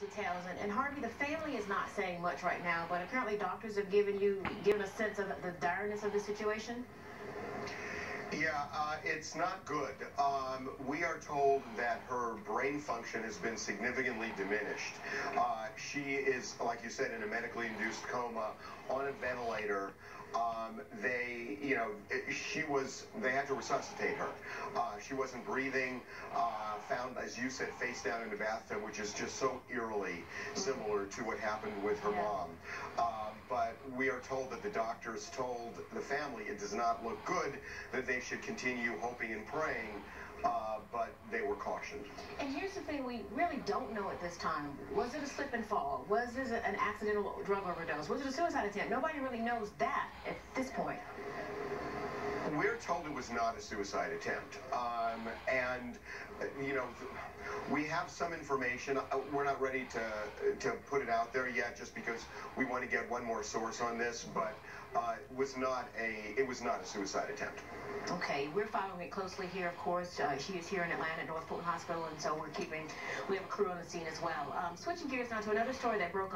details and, and Harvey the family is not saying much right now but apparently doctors have given you given a sense of the direness of the situation yeah, uh, it's not good. Um, we are told that her brain function has been significantly diminished. Uh, she is, like you said, in a medically induced coma on a ventilator. Um, they, you know, she was, they had to resuscitate her. Uh, she wasn't breathing, uh, found, as you said, face down in the bathtub, which is just so eerily similar to what happened with her yeah. mom. Um, but we are told that the doctors told the family it does not look good, that they should continue hoping and praying uh, they were cautioned. And here's the thing we really don't know at this time. Was it a slip and fall? Was this an accidental drug overdose? Was it a suicide attempt? Nobody really knows that at this point. We're told it was not a suicide attempt. Um, and, you know, we have some information. Uh, we're not ready to, to put it out there yet just because we want to get one more source on this, but uh, was not a, it was not a suicide attempt. Okay, we're following it closely here, of course. Uh, she is here in Atlanta at North Fulton Hospital, and so we're keeping, we have a crew on the scene as well. Um, switching gears now to another story that broke